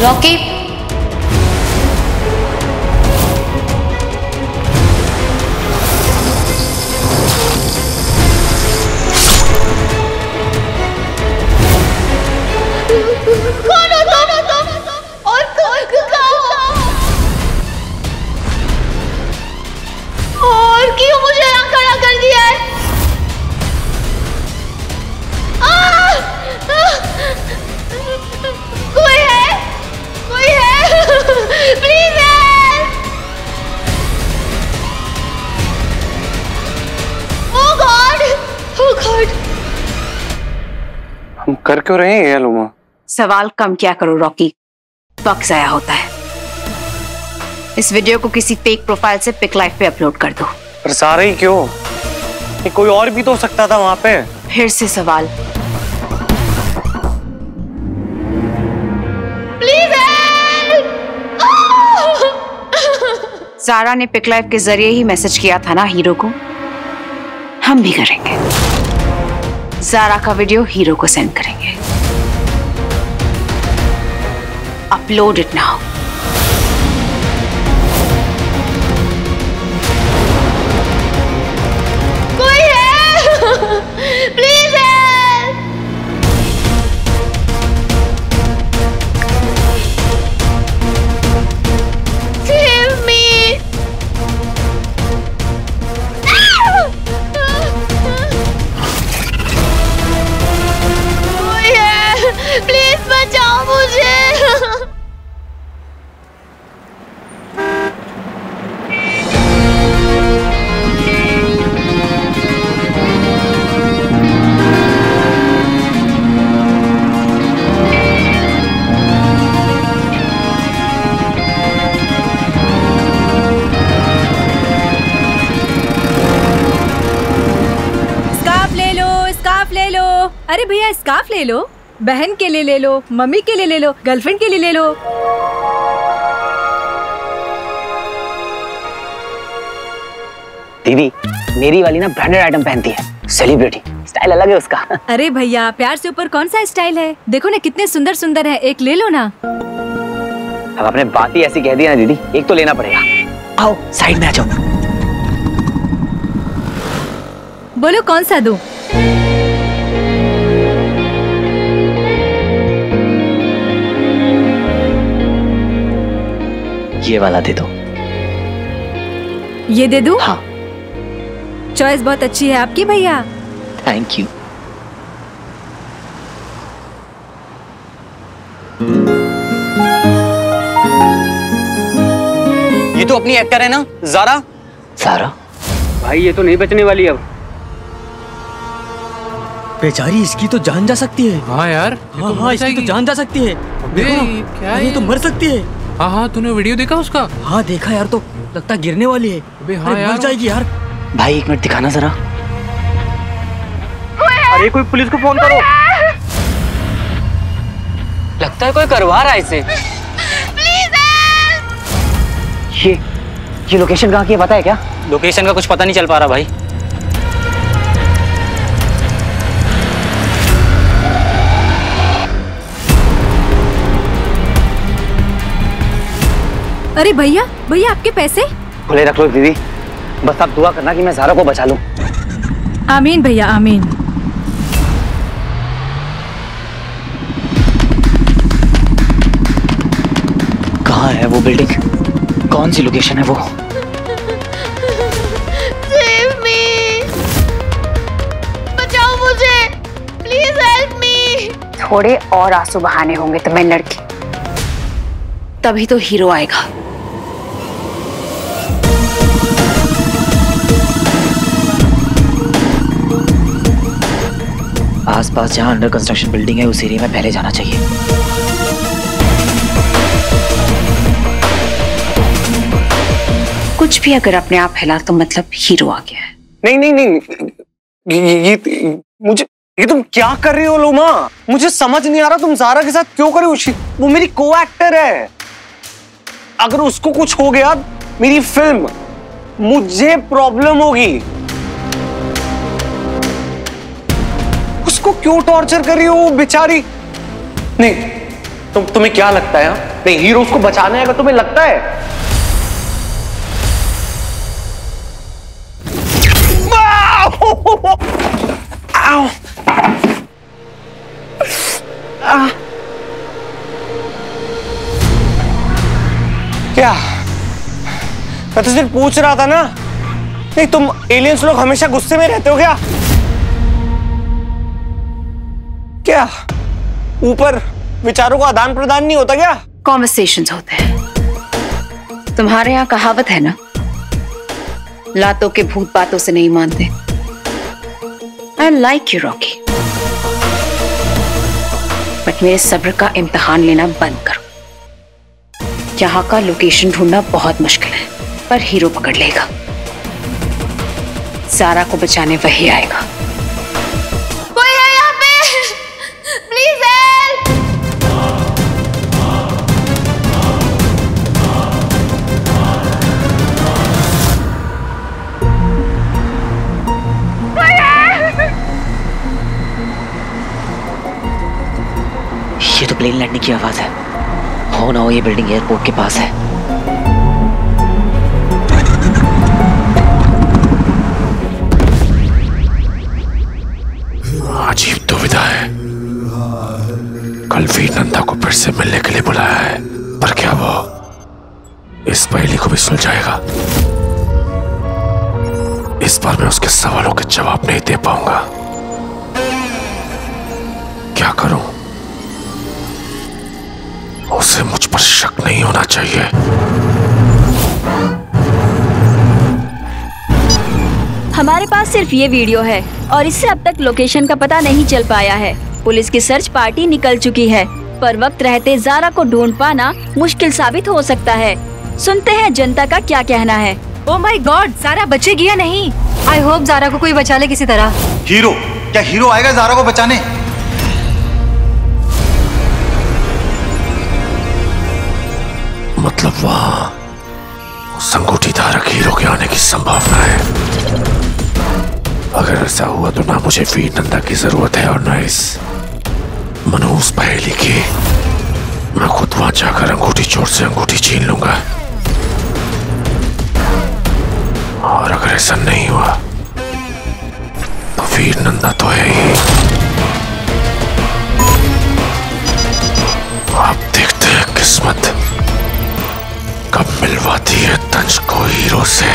Rocky कर क्यों रहे हैं ये सवाल कम क्या करो रॉकी। वक्त जाया होता है। इस वीडियो को किसी फेक प्रोफ़ाइल से पिक लाइफ पे अपलोड कर दो। पर सारा ही क्यों? ये कोई और भी तो हो सकता था वहाँ पे। फिर से सवाल। प्लीज़ जारा ने पिक लाइफ के ज़रिए ही मैसेज किया था ना हीरो को। हम भी करेंगे। जारा का वीडियो हीरो को सेंड करेंगे। अपलोड इट नाउ स्कार्फ ले लो बहन के लिए ले लो मम्मी के लिए ले लो गर्लफ्रेंड के लिए ले लो। दीदी मेरी वाली ना ब्रांडेड आइटम पहनती है सेलिब्रिटी स्टाइल अलग है उसका। अरे भैया प्यार से ऊपर कौन सा स्टाइल है? देखो ना कितने सुंदर सुंदर है एक ले लो ना। अब आपने बात ही ऐसी कह दी ना दीदी एक तो लेना पड़ेगा। आओ साइड में आ जाओ। बोलो कौन सा दूँ? ये वाला दे दो। ये दे दू? हाँ। चॉइस बहुत अच्छी है आपकी भैया। थैंक यू ये तो अपनी एक्टर है ना? जारा सारा भाई ये तो नहीं बचने वाली अब। बेचारी इसकी तो जान जा सकती है। हाँ यार हाँ तो हाँ इसकी तो जान जा सकती है। देखो ये क्या है ये? तो मर सकती है। हाँ हाँ तूने वीडियो देखा उसका? हाँ देखा यार तो लगता है गिरने वाली है। अबे हाँ अरे यार जाएगी यार। भाई एक मिनट दिखाना जरा। अरे कोई पुलिस को फ़ोन करो। लगता है कोई करवा रहा है इसे। ये ये लोकेशन कहाँ की है पता है क्या? लोकेशन का कुछ पता नहीं चल पा रहा भाई। अरे भैया भैया आपके पैसे? खुले रख लो दीदी। बस आप दुआ करना कि मैं सारा को बचा लूँ। आमीन भैया आमीन। कहाँ है वो बिल्डिंग कौन सी लोकेशन है वो? बचाओ मुझे। प्लीज़ हेल्प मी थोड़े और आँसू बहाने होंगे तो मैं लड़की। तभी तो हीरो आएगा। आसपास जहाँ अंडर कंस्ट्रक्शन बिल्डिंग है उस एरिया में पहले जाना चाहिए। कुछ भी अगर अपने आप फैला तो मतलब हीरो आ गया है। नहीं नहीं नहीं ये, ये, मुझे ये तुम क्या कर रही हो लोमा? मुझे समझ नहीं आ रहा तुम जारा के साथ क्यों कर रही हो? वो मेरी को एक्टर है। अगर उसको कुछ हो गया मेरी फ़िल्म मुझे प्रॉब्लम होगी। उसको क्यों टॉर्चर कर रही हो वो बेचारी नहीं, तुम, तुम्हें क्या लगता है हाँ? नहीं हीरो उसको बचाने आएगा तुम्हें लगता है! क्या मैं तो सिर्फ़ पूछ रहा था ना नहीं, तुम एलियंस लोग हमेशा गुस्से में रहते हो क्या क्या ऊपर विचारों का आदान प्रदान नहीं होता क्या? कॉन्वर्सेशन होते हैं। तुम्हारे यहाँ कहावत है ना? लातों के भूत बातों से नहीं मानते। I like you Rocky but मेरे सब्र का इम्तिहान लेना बंद करो। यहाँ का लोकेशन ढूंढना बहुत मुश्किल है, पर हीरो पकड़ लेगा। सारा को बचाने वही आएगा। तो लैंडिंग की आवाज़ है। हो ना हो, ये बिल्डिंग एयरपोर्ट के पास है। अजीब दुविधा है। कल वीर नंदा को फिर से मिलने के लिए बुलाया है। पर क्या वो इस पहली को भी सुलझाएगा? इस बार मैं उसके सवालों के जवाब नहीं दे पाऊँगा। क्या करूँ? उसे मुझ पर शक नहीं होना चाहिए। हमारे पास सिर्फ़ ये वीडियो है और इससे अब तक लोकेशन का पता नहीं चल पाया है। पुलिस की सर्च पार्टी निकल चुकी है पर वक्त रहते जारा को ढूंढ पाना मुश्किल साबित हो सकता है। सुनते हैं जनता का क्या कहना है। ओ माई गॉड जारा बचेगी या नहीं? आई होप जारा को कोई बचा ले किसी तरह। हीरो क्या हीरो आएगा जारा को बचाने? मतलब वहाँ। उस अंगूठी धारक हीरो के आने की संभावना है। अगर ऐसा हुआ तो ना मुझे वीर नंदा की ज़रूरत है और ना इस मनहूस पहेली की। मैं खुद वहाँ जाकर अंगूठी चोर से अंगूठी छीन लूँगा। और अगर ऐसा नहीं हुआ तो वीर नंदा तो है ही। आप देखते हैं किस्मत। कब मिलवाती है तंज को हीरो से?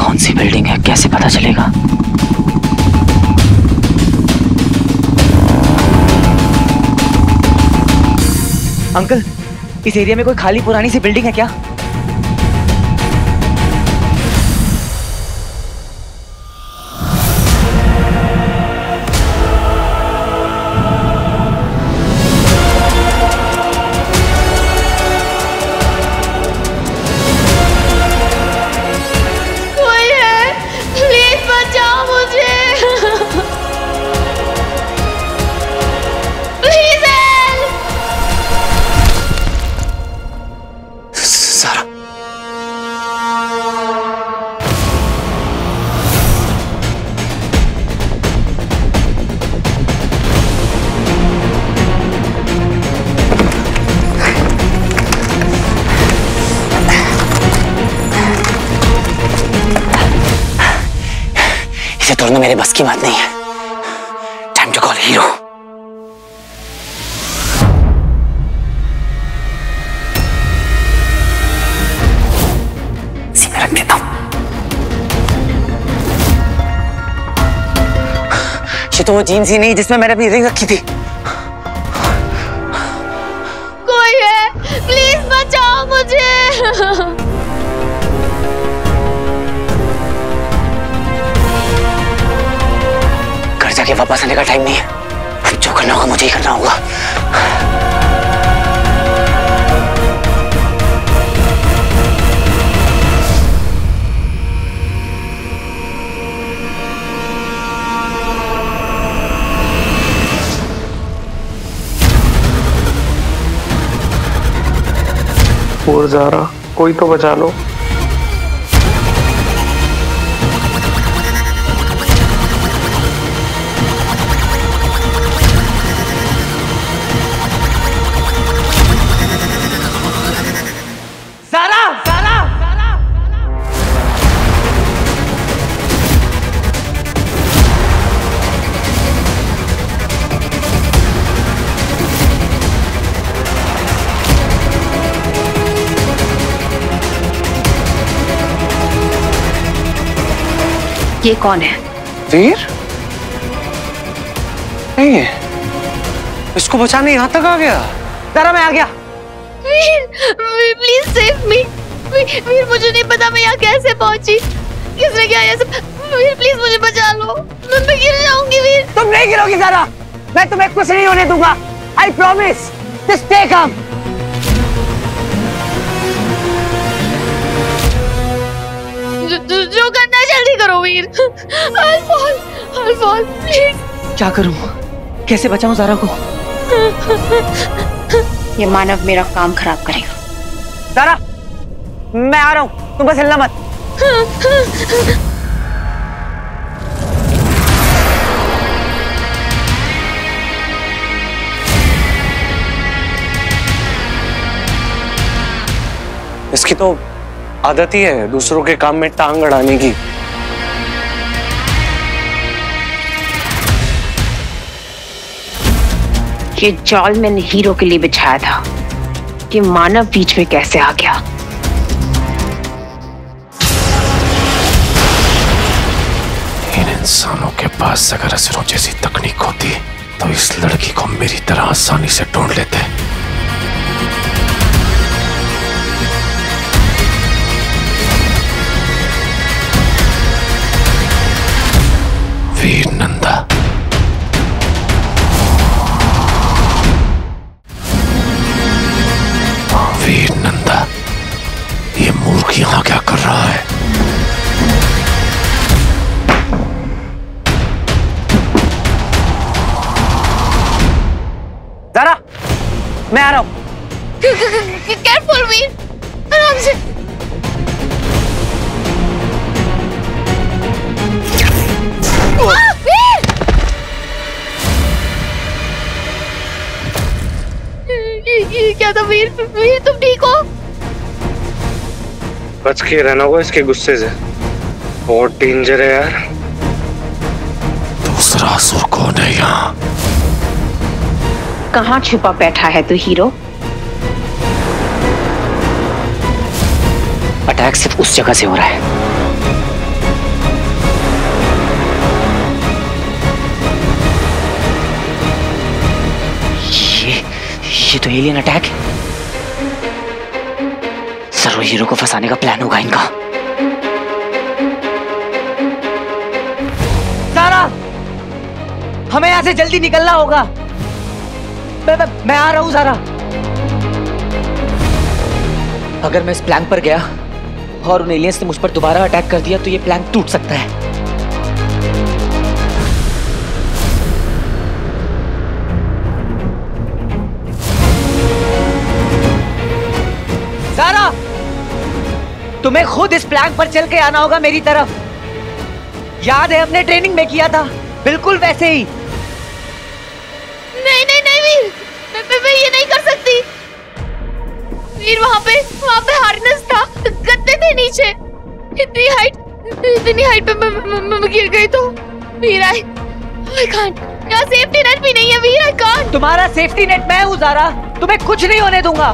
कौन सी बिल्डिंग है? कैसे पता चलेगा? अंकल, इस एरिया में कोई खाली पुरानी सी बिल्डिंग है क्या? की बात नहीं है। टाइम टू कॉल हीरो तो वो जीन्स ही नहीं जिसमें मैंने अपनी रिंग रखी थी। कोई है प्लीज़ बचाओ मुझे। घर वापस आने का टाइम नहीं है। जो करना होगा, मुझे ही करना होगा। और जा रहा कोई तो बचा लो। ये कौन है? वीर? नहीं इसको बचाने यहाँ तक आ गया। जरा मैं आ गया। वीर वीर प्लीज़ सेव मी वीर वीर मुझे नहीं पता मैं यहाँ कैसे पहुँची। किसने किया ये सब? वीर प्लीज़ मुझे बचा लो। मैं गिर जाऊँगी वीर। तुम नहीं गिरोगी जरा मैं तुम्हें कुछ नहीं होने दूँगा। I promise just take up जो, जो, जो करना है जल्दी करो वीर। I'll fall प्लीज़ क्या करूँ? कैसे बचाऊं जारा को? ये मानव मेरा काम खराब करेगा। जारा मैं आ रहा हूँ। तुम बस हिलना मत। इसकी तो आदत ही है दूसरों के काम में टांग अड़ाने की। ये जाल मैंने हीरो के लिए बिछाया था कि मानव बीच में कैसे आ गया। इन इंसानों के पास अगर असरों जैसी तकनीक होती तो इस लड़की को मेरी तरह आसानी से ढूंढ लेते। ये, क्या था? वीर वीर तुम ठीक हो? बच के रहना होगा इसके गुस्से से। बहुत डेंजर है यार। दूसरा असुर कौन है यहाँ? कहाँ छुपा बैठा है तू हीरो? अटैक सिर्फ़ उस जगह से हो रहा है। एलियन अटैक सर्व हीरो को फंसाने का प्लान होगा इनका। सारा हमें यहाँ से जल्दी निकलना होगा। मैं, मैं, मैं आ रहा हूँ सारा। अगर मैं इस प्लैंक पर गया और उन एलियंस ने मुझ पर दोबारा अटैक कर दिया तो ये प्लैंक टूट सकता है। तुम्हें खुद इस प्लैंक पर चल के आना होगा मेरी तरफ़। याद है हमने ट्रेनिंग में किया था? बिल्कुल वैसे ही। नहीं नहीं नहीं वीर। मैं, मैं, मैं ये नहीं कर सकती। वीर वहाँ पे वहाँ पे हार्नेस था। गद्दे थे नीचे। इतनी हाइट इतनी हाइट पे मैं, मैं, मैं, मैं गिर गई तो। वीर आई आई कांट यहाँ सेफ्टी नेट भी नहीं है वीर आई कांट तुम्हारा सेफ्टी नेट मैं हूँ जारा तुम्हें कुछ नहीं होने दूँगा।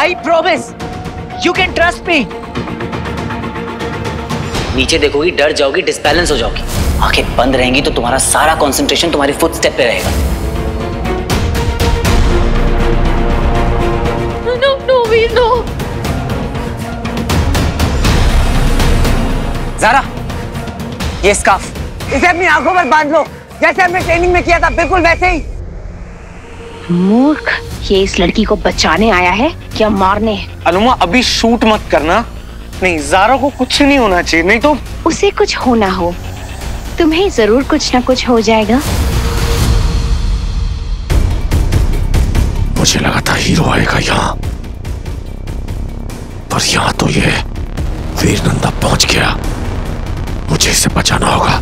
I promise you can trust me नीचे देखोगी डर जाओगी डिसबैलेंस हो जाओगी। आँखें बंद रहेंगी तो तुम्हारा सारा कंसंट्रेशन तुम्हारी फुट स्टेप पे रहेगा। No no Veer no Zara ये स्काफ इसे अपनी आँखों पर बाँध लो। जैसे हमने ट्रेनिंग में किया था बिल्कुल वैसे ही। मूर्ख। ये इस लड़की को बचाने आया है या मारने अनुमा अभी शूट मत करना। नहीं जारा को कुछ नहीं होना चाहिए नहीं तो उसे कुछ होना हो। तुम्हें ज़रूर कुछ ना कुछ हो जाएगा। मुझे लगा था हीरो आएगा यहाँ। पर यहाँ तो ये वीर नंदा पहुँच गया। मुझे इसे बचाना होगा।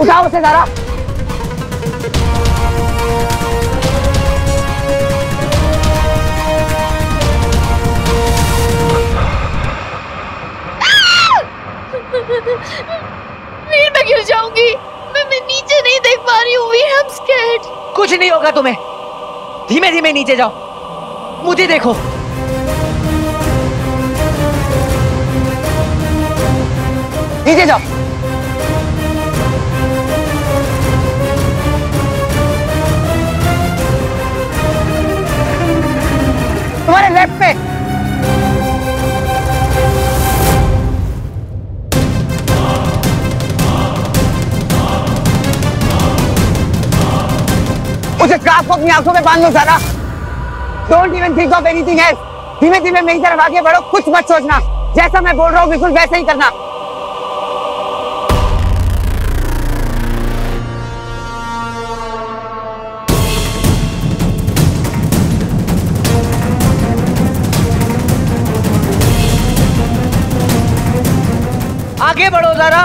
उठाओ उसे सारा वीर मैं गिर जाऊँगी। मैं मैं नीचे नहीं देख पा रही हूँ। वीर आई एम स्कैर्ड कुछ नहीं होगा तुम्हें। धीमे धीमे नीचे जाओ। मुझे देखो। नीचे जाओ। तुम्हारे लेफ़्ट पे। उसे स्कार्फ को अपनी आँखों में बाँध लो सारा don't even think of anything else धीमे धीमे मेरी तरफ़ आगे बढ़ो, कुछ मत सोचना। जैसा मैं बोल रहा हूँ, बिल्कुल वैसा ही करना। आगे बढ़ो जरा।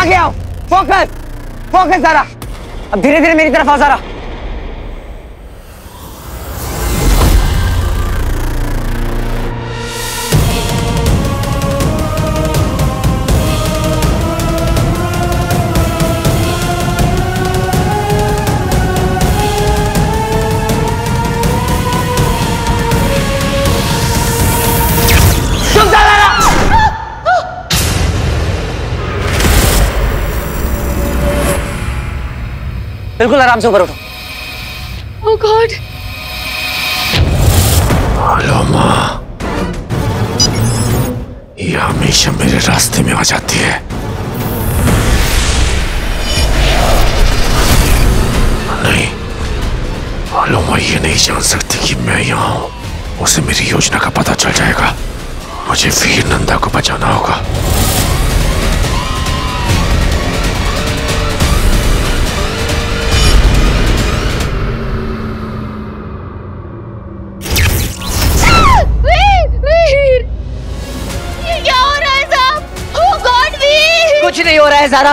आगे आओ, फोकस फोकस जरा। अब धीरे धीरे मेरी तरफ़ आ जरा। बिल्कुल आराम से ऊपर उठो। ओह गॉड हेलो माँ। ये हमेशा मेरे रास्ते में आ जाती है। नहीं हेलो माँ ये नहीं जान सकती कि मैं यहाँ हूँ। उसे मेरी योजना का पता चल जाएगा। मुझे वीर नंदा को बचाना होगा। कुछ नहीं हो रहा है, सारा।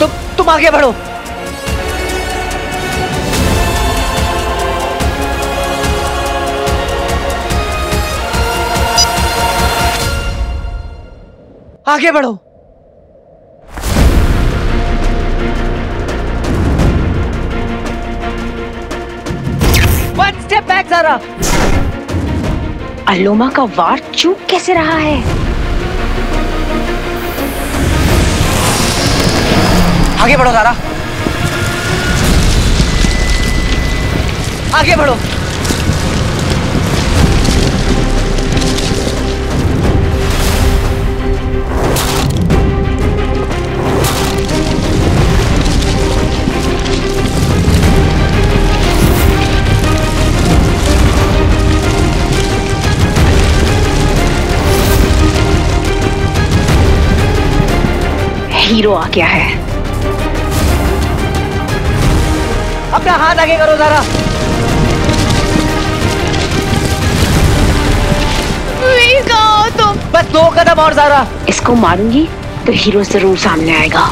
तुम तुम आगे बढ़ो। आगे बढ़ो। वन स्टेप बैक सारा। अलोमा का वार चूक कैसे रहा है? आगे बढ़ो सारा आगे बढ़ो। हीरो आ गया है। अपना हाथ आगे करो जरा तुम बस दो कदम और जरा इसको मारूँगी तो हीरो ज़रूर सामने आएगा।